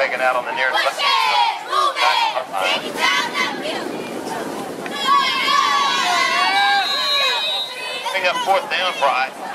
taken out on the near side. Bring up fourth down, Fry.